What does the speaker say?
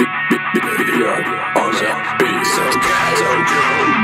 Beyond on the beat.